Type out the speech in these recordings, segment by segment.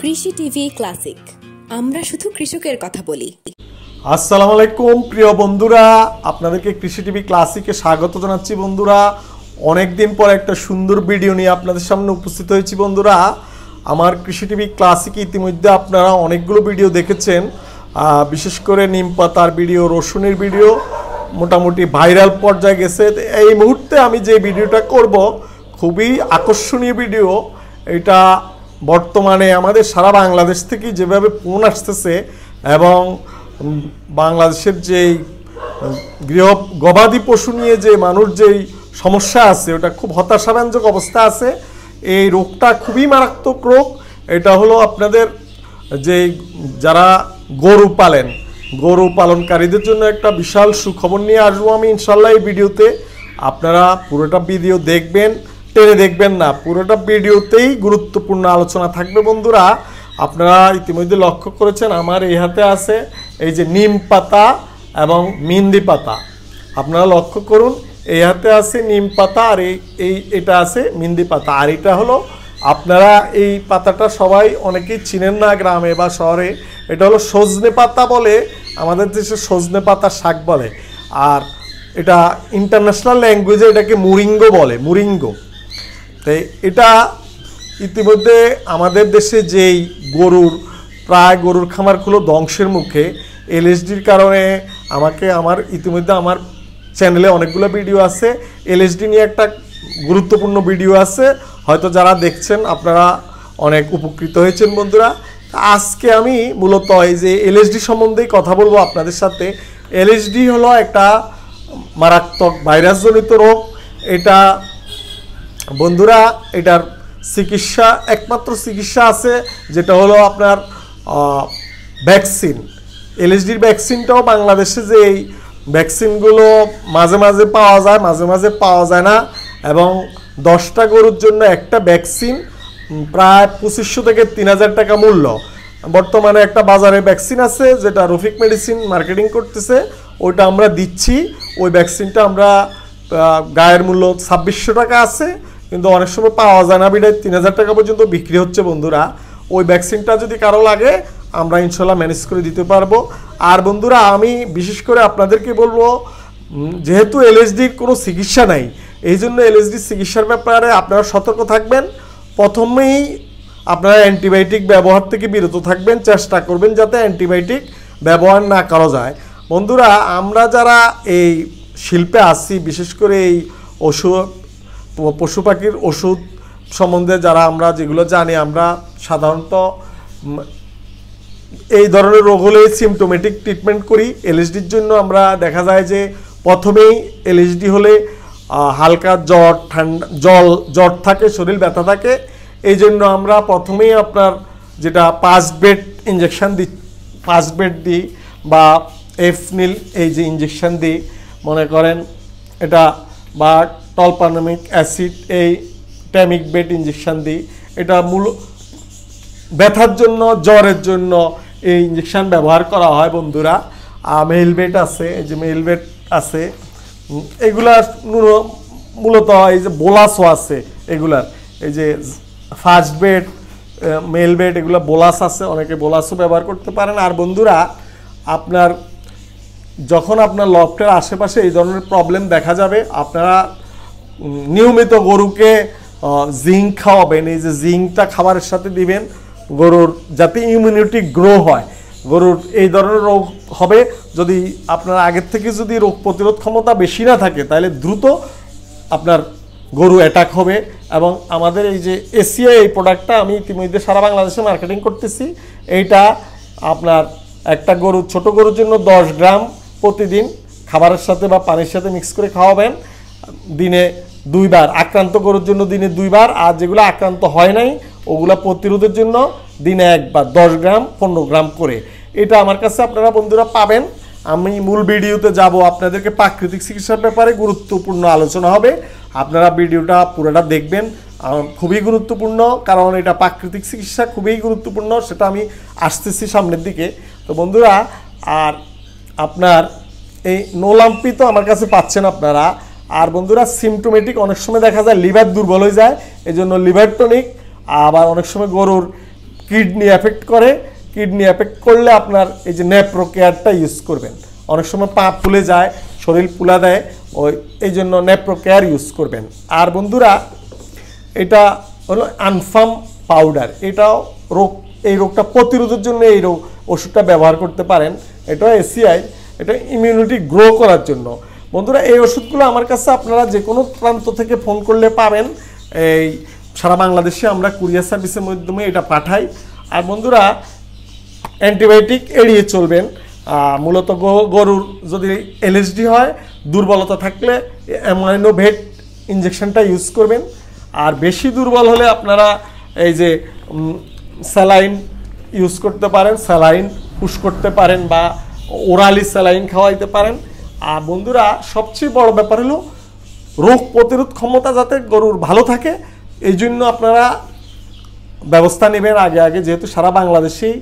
কৃষি TV classic. আমরা শুধু কৃষকের কথা বলি। আসসালামু আলাইকুম, প্রিয় বন্ধুরা। আপনাদেরকে কৃষি টিভি ক্লাসিকে স্বাগত জানাচ্ছি বন্ধুরা। অনেক দিন পর একটা সুন্দর ভিডিও নিয়ে আপনাদের সামনে উপস্থিত হয়েছি বন্ধুরা। আমার কৃষি টিভি ক্লাসিকে ইতিমধ্যে আপনারা অনেকগুলো ভিডিও দেখেছেন। বিশেষ করে নিম পাতার ভিডিও, রসুনের ভিডিও, মোটামুটি ভাইরাল পর্যায়ে গেছে। এই মুহূর্তে আমি যে ভিডিওটা করব, খুবই আকর্ষণীয় ভিডিও। এটা বর্তমানে আমাদের সারা বাংলাদেশ থেকে যেভাবে ফোন আসতেছে এবং বাংলাদেশের যেই গৃহ গবাদি পশু নিয়ে যে মানুষ যেই সমস্যা আছে, ওটা খুব হতাশাব্যঞ্জক অবস্থা আছে। এই রোগটা খুবই মারাত্মক রোগ। এটা হলো আপনাদের যে যারা গরু পালেন, গরু পালনকারীদের জন্য একটা বিশাল সুখবর নিয়ে আসব আমি ইনশাল্লাহ এই ভিডিওতে। আপনারা পুরোটা ভিডিও দেখবেন। টেনে দেখবেন না। পুরোটা ভিডিওতেই গুরুত্বপূর্ণ আলোচনা থাকবে বন্ধুরা। আপনারা ইতিমধ্যে লক্ষ্য করেছেন, আমার এই হাতে আছে এই যে নিম পাতা এবং মিন্দি পাতা। আপনারা লক্ষ্য করুন, এই হাতে আছে নিম পাতা আর এই এটা আছে মিন্দি পাতা। আর এটা হলো, আপনারা এই পাতাটা সবাই অনেকেই চিনেন না গ্রামে বা শহরে। এটা হলো সজনে পাতা বলে, আমাদের দেশে সজনে পাতা শাক বলে। আর এটা ইন্টারন্যাশনাল ল্যাঙ্গুয়েজে এটাকে মুরিঙ্গো বলে, মুরিঙ্গো। তাই এটা ইতিমধ্যে আমাদের দেশে যেই গরুর, প্রায় গরুর খামারগুলো ধ্বংসের মুখে, এলএসডির কারণে আমাকে আমার, ইতিমধ্যে আমার চ্যানেলে অনেকগুলো ভিডিও আছে। এলএসডি নিয়ে একটা গুরুত্বপূর্ণ ভিডিও আছে। হয়তো যারা দেখছেন, আপনারা অনেক উপকৃত হয়েছেন বন্ধুরা। আজকে আমি মূলত এই যে এলএসডি সম্বন্ধেই কথা বলব আপনাদের সাথে। এলএসডি হলো একটা মারাত্মক ভাইরাসজনিত রোগ। এটা বন্ধুরা, এটার চিকিৎসা, একমাত্র চিকিৎসা আছে, যেটা হলো আপনার ভ্যাকসিন এলএসডির ভ্যাকসিনটাও বাংলাদেশে যে এই ভ্যাকসিনগুলো মাঝে মাঝে পাওয়া যায়, মাঝে মাঝে পাওয়া যায় না, এবং দশটা গরুর জন্য একটা ভ্যাকসিন প্রায় পঁচিশশো থেকে তিন হাজার টাকা মূল্য। বর্তমানে একটা বাজারে ভ্যাকসিন আছে, যেটা রফিক মেডিসিন মার্কেটিং করতেছে, ওইটা আমরা দিচ্ছি, ওই ভ্যাকসিনটা আমরা গায়ের মূল্য ছাব্বিশশো টাকা আছে কিন্তু অনেক সময় পাওয়া যায় না। বিদায়, তিন হাজার টাকা পর্যন্ত বিক্রি হচ্ছে বন্ধুরা। ওই ভ্যাকসিনটা যদি কারও লাগে, আমরা ইনশাল্লাহ ম্যানেজ করে দিতে পারব। আর বন্ধুরা, আমি বিশেষ করে আপনাদেরকে বলব যেহেতু এলএসডির কোনো চিকিৎসা নাই, এই জন্য এলএসডির চিকিৎসার ব্যাপারে আপনারা সতর্ক থাকবেন। প্রথমেই আপনারা অ্যান্টিবায়োটিক ব্যবহার থেকে বিরত থাকবেন, চেষ্টা করবেন যাতে অ্যান্টিবায়োটিক ব্যবহার না করা যায়। বন্ধুরা, আমরা যারা এই শিল্পে আসছি বিশেষ করে এই ওষুধ পশু পাখির ওষুধ সম্বন্ধে যারা আমরা যেগুলো জানি, আমরা সাধারণত এই ধরনের রোগ হলে সিমটোমেটিক ট্রিটমেন্ট করি। এলএসডির জন্য আমরা দেখা যায় যে প্রথমেই এলএসডি হলে হালকা জ্বর, ঠান্ডা, জল, জ্বর থাকে, শরীর ব্যথা থাকে। এই জন্য আমরা প্রথমেই আপনার যেটা পাঁচ বেড ইঞ্জেকশন দিই পাঁচ বেড দিই বা এফ এফনিল এই যে ইঞ্জেকশন দিই, মনে করেন এটা বা টলপানামিক অ্যাসিড, এই ট্যামিক বেড ইঞ্জেকশন দিই। এটা মূল ব্যথার জন্য, জ্বরের জন্য এই ইঞ্জেকশান ব্যবহার করা হয় বন্ধুরা। মেলবেট আছে, এই যে মেলবেট আছে। এগুলা মূলত এই যে বোলাসও আছে এগুলার। এই যে ফার্স্ট বেড মেল বেড, এগুলো বোলাস আছে। অনেকে বোলাসও ব্যবহার করতে পারেন। আর বন্ধুরা, আপনার যখন আপনার লফটের আশেপাশে এই ধরনের প্রবলেম দেখা যাবে, আপনারা নিয়মিত গরুকে জিঙ্ক খাওয়াবেন। এই যে জিঙ্কটা খাবারের সাথে দিবেন, গরুর যাতে ইমিউনিটি গ্রো হয়। গরুর এই ধরনের রোগ হবে, যদি আপনার আগের থেকে যদি রোগ প্রতিরোধ ক্ষমতা বেশি না থাকে, তাহলে দ্রুত আপনার গরু অ্যাটাক হবে এবং আমাদের এই যে এসিয়া এই প্রোডাক্টটা আমি ইতিমধ্যে সারা বাংলাদেশে মার্কেটিং করতেছি। এইটা আপনার একটা গরু, ছোট গরুর জন্য দশ গ্রাম প্রতিদিন খাবারের সাথে বা পানির সাথে মিক্স করে খাওয়াবেন। দিনে দুইবার, আক্রান্ত করার জন্য দিনে দুইবার, আর যেগুলো আক্রান্ত হয় নাই, ওগুলা প্রতিরোধের জন্য দিনে একবার, দশ গ্রাম, পনেরো গ্রাম করে। এটা আমার কাছে আপনারা বন্ধুরা পাবেন। আমি মূল ভিডিওতে যাব, আপনাদেরকে প্রাকৃতিক চিকিৎসার ব্যাপারে গুরুত্বপূর্ণ আলোচনা হবে। আপনারা ভিডিওটা পুরোটা দেখবেন। খুবই গুরুত্বপূর্ণ, কারণ এটা প্রাকৃতিক চিকিৎসা খুবই গুরুত্বপূর্ণ, সেটা আমি আসতেছি সামনের দিকে। তো বন্ধুরা, আর আপনার এই নোলাম্পি তো আমার কাছে পাচ্ছেন আপনারা। আর বন্ধুরা সিমটোমেটিক অনেক সময় দেখা যায় লিভার দুর্বল হয়ে যায় এই জন্য লিভার টনিক আবার অনেক সময় গরুর কিডনি এফেক্ট করে। কিডনি এফেক্ট করলে আপনার এই যে নেপ্রো কেয়ারটা ইউজ করবেন। অনেক সময় পা ফুলে যায়, শরীর ফুলা দেয়, ওই, এই জন্য নেপ্রো কেয়ার ইউজ করবেন। আর বন্ধুরা, এটা হলো আনফার্ম পাউডার এটাও রোগ, এই রোগটা প্রতিরোধের জন্য এই রোগ ওষুধটা ব্যবহার করতে পারেন। এটা এসিআই এটা ইমিউনিটি গ্রো করার জন্য। বন্ধুরা, এই ওষুধগুলো আমার কাছে আপনারা যে কোনো প্রান্ত থেকে ফোন করলে পাবেন এই সারা বাংলাদেশে আমরা কুরিয়ার সার্ভিসের মাধ্যমে এটা পাঠাই। আর বন্ধুরা, অ্যান্টিবায়োটিক এড়িয়ে চলবেন। মূলত গরুর যদি এলএসডি হয়, দুর্বলতা থাকলে অ্যামাইনোভেট ইঞ্জেকশনটা ইউজ করবেন। আর বেশি দুর্বল হলে আপনারা এই যে স্যালাইন ইউজ করতে পারেন, স্যালাইন পুশ করতে পারেন বা ওরালি স্যালাইন খাওয়াইতে পারেন। আর বন্ধুরা, সবচেয়ে বড় ব্যাপার হলো, রোগ প্রতিরোধ ক্ষমতা যাতে গরুর ভালো থাকে এই জন্য আপনারা ব্যবস্থা নেবেন আগে আগে। যেহেতু সারা বাংলাদেশেই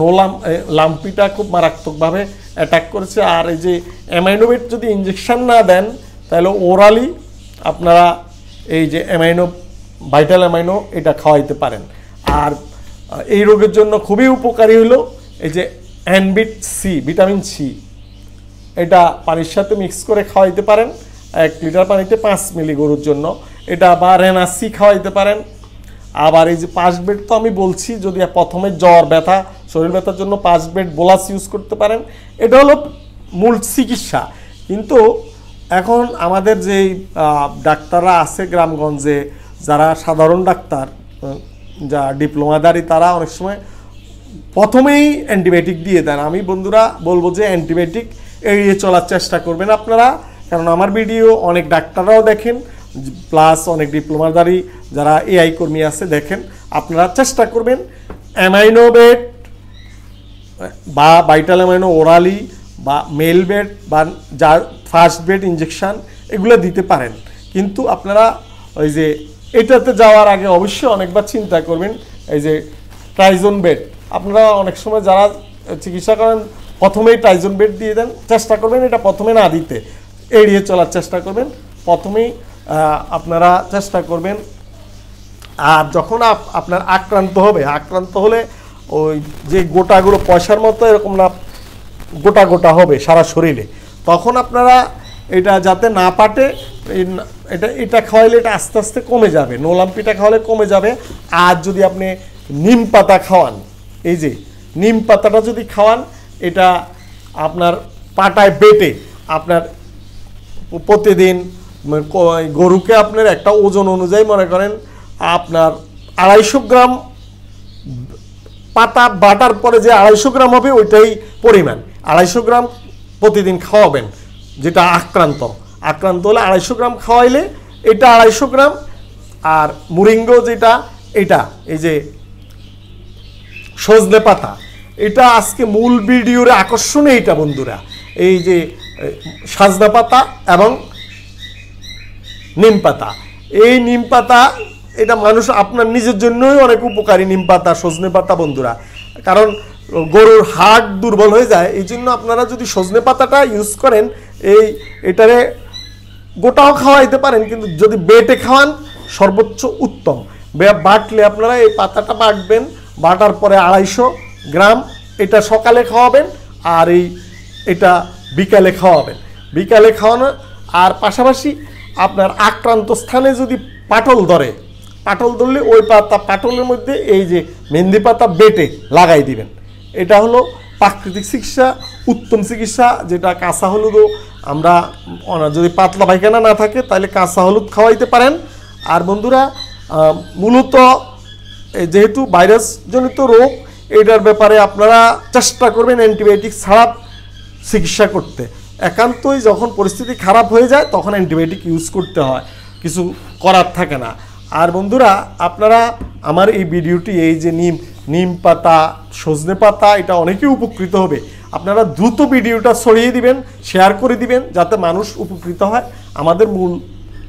নোলাম লাম্পিটা খুব মারাত্মকভাবে অ্যাটাক করেছে। আর এই যে অ্যামাইনোভেট যদি ইঞ্জেকশন না দেন, তাহলে ওরালি আপনারা এই যে অ্যামাইনো ভাইটাল অ্যামাইনো এটা খাওয়াইতে পারেন। আর এই রোগের জন্য খুবই উপকারী হলো এই যে অ্যানবিট সি ভিটামিন সি এটা পানির সাথে মিক্স করে খাওয়াইতে পারেন। এক লিটার পানিতে পাঁচ মিলি গরুর জন্য। এটা বা রেনাসি খাওয়াইতে পারেন। আবার এই যে পাঁচ বেড তো আমি বলছি, যদি প্রথমে জ্বর, ব্যথা, শরীর ব্যথার জন্য পাঁচ বেড বোলাস ইউজ করতে পারেন। এটা হলো মূল চিকিৎসা। কিন্তু এখন আমাদের যেই ডাক্তাররা আছে গ্রামগঞ্জে, যারা সাধারণ ডাক্তার যা ডিপ্লোমাদারি তারা অনেক সময় প্রথমেই অ্যান্টিবায়োটিক দিয়ে দেন। আমি বন্ধুরা বলব যে অ্যান্টিবায়োটিক এড়িয়ে চলার চেষ্টা করবেন আপনারা। কারণ আমার ভিডিও অনেক ডাক্তাররাও দেখেন, প্লাস অনেক ডিপ্লোমাদারি যারা এআই কর্মী আছে দেখেন। আপনারা চেষ্টা করবেন অ্যামাইনোবেট বা বাইটাল অ্যামাইনো ওরালি বা মেল বেড বা যা ফার্স্ট বেড ইঞ্জেকশান এগুলো দিতে পারেন। কিন্তু আপনারা ওই যে এটাতে যাওয়ার আগে অবশ্যই অনেকবার চিন্তা করবেন, এই যে ট্রাইজন বেড আপনারা অনেক সময় যারা চিকিৎসা করেন প্রথমেই টাইজন বেড দিয়ে দেন, চেষ্টা করবেন এটা প্রথমে না দিতে। এড়িয়ে চলার চেষ্টা করবেন, প্রথমেই আপনারা চেষ্টা করবেন, আর যখন আপ- আপনার আক্রান্ত হবে, আক্রান্ত হলে ওই যে গোটাগুলো পয়সার মতো এরকম না গোটা গোটা হবে সারা শরীরে, তখন আপনারা এটা যাতে না পাটে এটা এটা খাওয়াইলে এটা আস্তে আস্তে কমে যাবে নোলাম্পিটা খাওয়ালে কমে যাবে, আর যদি আপনি নিম পাতা খাওয়ান, এই যে নিম পাতাটা যদি খাওয়ান এটা আপনার পাটায় বেটে আপনার প্রতিদিন মানে গরুকে আপনার একটা ওজন অনুযায়ী মনে করেন আপনার আড়াইশো গ্রাম পাতা বাটার পরে যে আড়াইশো গ্রাম হবে ওইটাই পরিমাণ। আড়াইশো গ্রাম প্রতিদিন খাওয়াবেন, যেটা আক্রান্ত। আক্রান্ত হলে আড়াইশো গ্রাম খাওয়াইলে এটা আড়াইশো গ্রাম, আর মুরিঙ্গ যেটা, এটা, এই যে সজনে পাতা। এটা আজকে মূল ভিডিওর আকর্ষণ এটা বন্ধুরা। এই যে এ, সাজনা পাতা এবং নিম পাতা। এই নিম পাতা এটা মানুষ আপনার নিজের জন্যই অনেক উপকারী নিম পাতা সজনে পাতা বন্ধুরা। কারণ গরুর হাড় দুর্বল হয়ে যায় এই জন্য আপনারা যদি সজনে পাতাটা ইউজ করেন এই এটারে গোটাও খাওয়াইতে পারেন কিন্তু যদি বেটে খাওয়ান সর্বোচ্চ উত্তম। বাটলে আপনারা এই পাতাটা বাটবেন বাটার পরে আড়াইশো গ্রাম, এটা সকালে খাওয়াবেন আর এই এটা বিকালে খাওয়াবেন। বিকালে খাওয়ানো, আর পাশাপাশি আপনার আক্রান্ত স্থানে যদি পাটল ধরে, পাটল ধরলে ওই পাতা, পাটলের মধ্যে এই যে মেহেন্দি পাতা বেটে লাগাই দিবেন। এটা হলো প্রাকৃতিক চিকিৎসা, উত্তম চিকিৎসা, যেটা কাঁচা হলুদও আমরা যদি পাতলা পায়খানা না থাকে, তাহলে কাঁচা হলুদ খাওয়াইতে পারেন। আর বন্ধুরা মূলত যেহেতু ভাইরাসজনিত রোগ এটার ব্যাপারে আপনারা চেষ্টা করবেন অ্যান্টিবায়োটিক ছাড়া চিকিৎসা করতে। একান্তই যখন পরিস্থিতি খারাপ হয়ে যায়, তখন অ্যান্টিবায়োটিক ইউজ করতে হয়। কিছু করার থাকে না। আর বন্ধুরা, আপনারা আমার এই ভিডিওটি, এই যে নিম নিম পাতা, সজনে পাতা, এটা অনেকেই উপকৃত হবে। আপনারা দ্রুত ভিডিওটা ছড়িয়ে দিবেন শেয়ার করে দিবেন, যাতে মানুষ উপকৃত হয়। আমাদের মূল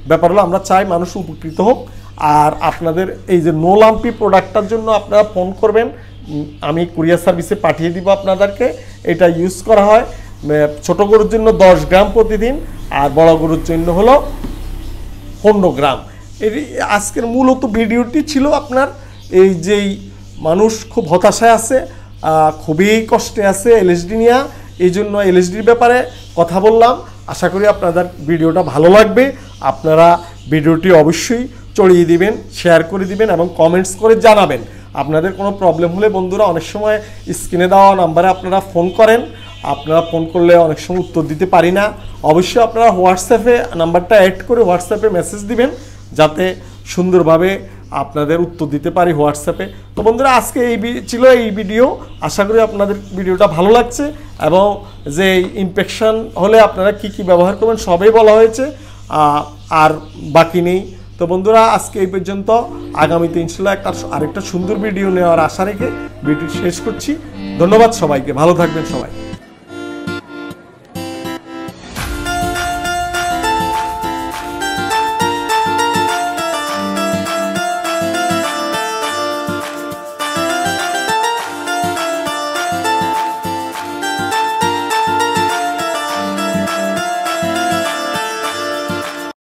ব্যাপার হলো, আমরা চাই মানুষ উপকৃত হোক। আর আপনাদের এই যে নো লাম্পি প্রোডাক্টটার জন্য আপনারা ফোন করবেন। আমি কুরিয়ার সার্ভিসে পাঠিয়ে দিব আপনাদেরকে। এটা ইউজ করা হয় ছোট গরুর জন্য দশ গ্রাম প্রতিদিন আর বড় গরুর জন্য হলো পনেরো গ্রাম। এই আজকের মূলত ভিডিওটি ছিল আপনার এই যেই মানুষ খুব হতাশায় আছে খুবই কষ্টে আছে এলএসডি নিয়ে। এই জন্য এলএসডির ব্যাপারে কথা বললাম। আশা করি আপনাদের ভিডিওটা ভালো লাগবে। আপনারা ভিডিওটি অবশ্যই চড়িয়ে দিবেন শেয়ার করে দিবেন এবং কমেন্টস করে জানাবেন। আপনাদের কোনো প্রবলেম হলে বন্ধুরা অনেক সময় স্ক্রিনে দেওয়া নাম্বারে আপনারা ফোন করেন। আপনারা ফোন করলে অনেক সময় উত্তর দিতে পারি না। অবশ্যই আপনারা হোয়াটসঅ্যাপে নাম্বারটা অ্যাড করে হোয়াটসঅ্যাপে মেসেজ দিবেন, যাতে সুন্দরভাবে আপনাদের উত্তর দিতে পারি হোয়াটসঅ্যাপে তো বন্ধুরা, আজকে এই ছিল এই ভিডিও আশা করি আপনাদের ভিডিওটা ভালো লাগছে এবং যে ইনফেকশন হলে আপনারা কি কি ব্যবহার করবেন সবই বলা হয়েছে। আর বাকি নেই। তো বন্ধুরা, আজকে এই পর্যন্ত। আগামীতে ইনশাল্লাহ একটা আরেকটা সুন্দর ভিডিও নেওয়ার আশা রেখে ভিডিও শেষ করছি। ধন্যবাদ সবাইকে। ভালো থাকবেন সবাই।